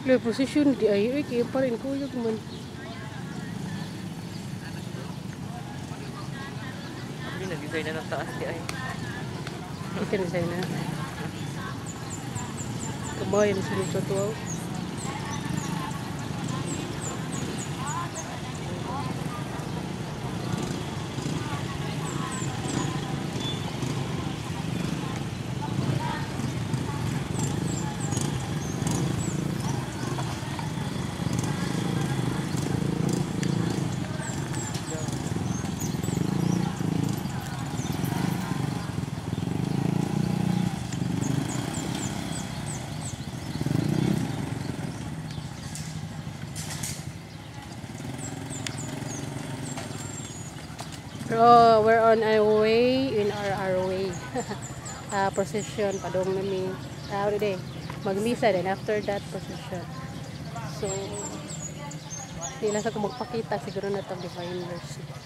Declare position di ay ay kaya pa rin kuyog man. Hindi nag-design na ng taas di ay. Ikan sa na. Kamay na Oh, we're on our way in our, our way. uh, procession padong nami. Ah, uh, day. Magmisa then after that procession. So, sila sa kung magpakita siguro na itong Divine Mercy.